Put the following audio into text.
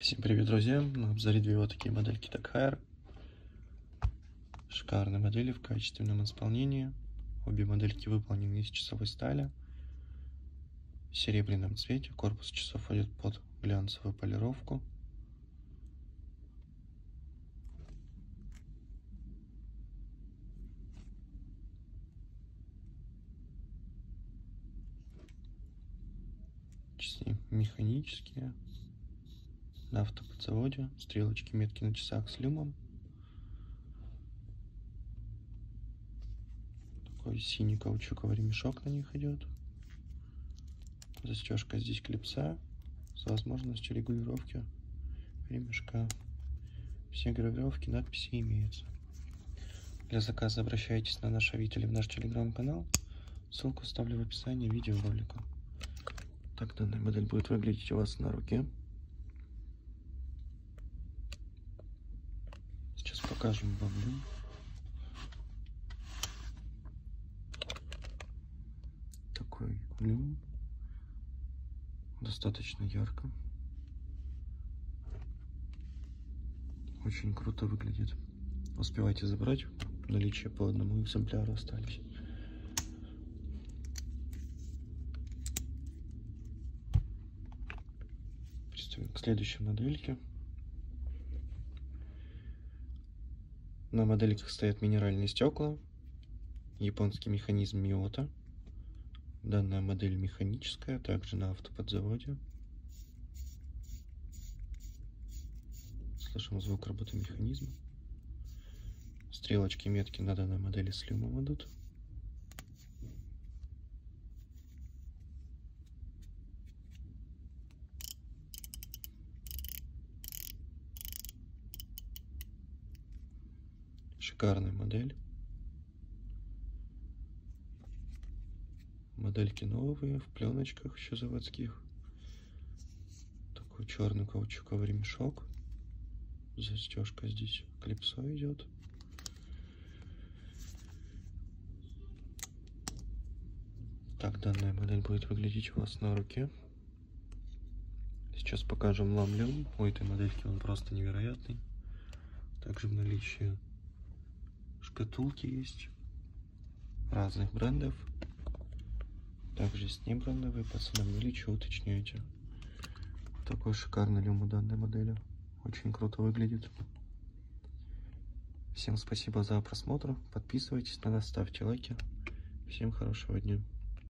Всем привет, друзья! На обзоре две вот такие модельки Так Hire. Шикарные модели в качественном исполнении. Обе модельки выполнены из часовой стали. В серебряном цвете. Корпус часов идет под глянцевую полировку. Часы механические на автоподзаводе, стрелочки, метки на часах с люмом. Такой синий каучуковый ремешок на них идет. Застежка здесь клипса с возможностью регулировки ремешка. Все гравировки, надписи имеются. Для заказа обращайтесь на наш Авито или в наш телеграм-канал. Ссылку оставлю в описании видеоролика. Так данная модель будет выглядеть у вас на руке. Покажем вам люм. Такой люм. Достаточно ярко. Очень круто выглядит. Успевайте забрать. Наличие по одному экземпляру остались. Приступим к следующей модельке. На модельках стоят минеральные стекла, японский механизм Миота. Данная модель механическая, также на автоподзаводе. Слышим звук работы механизма. Стрелочки метки на данной модели с люмом идут. Шикарная модель. Модельки новые, в пленочках еще заводских. Такой черный каучуковый ремешок. Застежка здесь клипсо идет. Так данная модель будет выглядеть у вас на руке. Сейчас покажем ламлем. У этой модельки он просто невероятный. Также в наличии шкатулки есть разных брендов. Также с небрендовые по ценам наличия уточняйте. Такой шикарный люм у данной модели. Очень круто выглядит. Всем спасибо за просмотр. Подписывайтесь на нас, ставьте лайки. Всем хорошего дня.